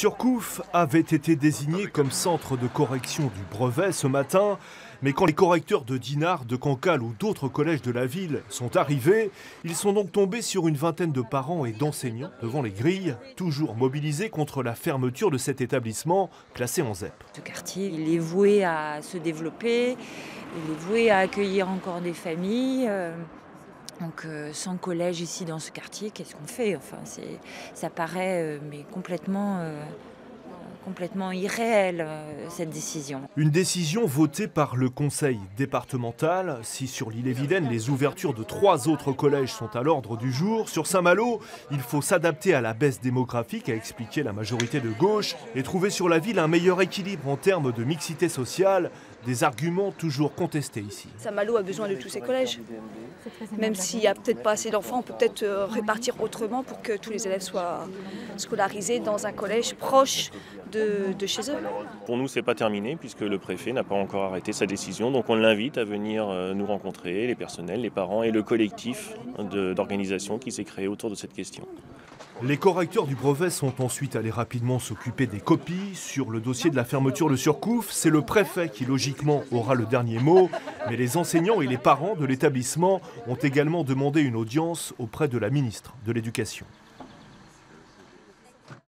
Surcouf avait été désigné comme centre de correction du brevet ce matin, mais quand les correcteurs de Dinard, de Cancale ou d'autres collèges de la ville sont arrivés, ils sont donc tombés sur une vingtaine de parents et d'enseignants devant les grilles, toujours mobilisés contre la fermeture de cet établissement classé en ZEP. Ce quartier, il est voué à se développer, il est voué à accueillir encore des familles. Donc euh, sans collège ici dans ce quartier, qu'est-ce qu'on fait? Enfin, c'est, ça paraît euh, mais complètement, euh, complètement irréel euh, cette décision. Une décision votée par le conseil départemental. Si sur l'île et Vilaine, les ouvertures de trois autres collèges sont à l'ordre du jour, sur Saint-Malo, il faut s'adapter à la baisse démographique, a expliqué la majorité de gauche, et trouver sur la ville un meilleur équilibre en termes de mixité sociale, des arguments toujours contestés ici. Saint-Malo a besoin de tous ces collèges. Même s'il n'y a peut-être pas assez d'enfants, on peut peut-être euh, répartir autrement pour que tous les élèves soient scolarisés dans un collège proche de, de chez eux. Pour nous, c'est pas terminé puisque le préfet n'a pas encore arrêté sa décision. Donc on l'invite à venir euh, nous rencontrer, les personnels, les parents et le collectif d'organisation qui s'est créé autour de cette question. Les correcteurs du brevet sont ensuite allés rapidement s'occuper des copies. Sur le dossier de la fermeture de Surcouf, c'est le préfet qui logiquement aura le dernier mot, mais les enseignants et les parents de l'établissement ont également demandé une audience auprès de la ministre de l'Éducation.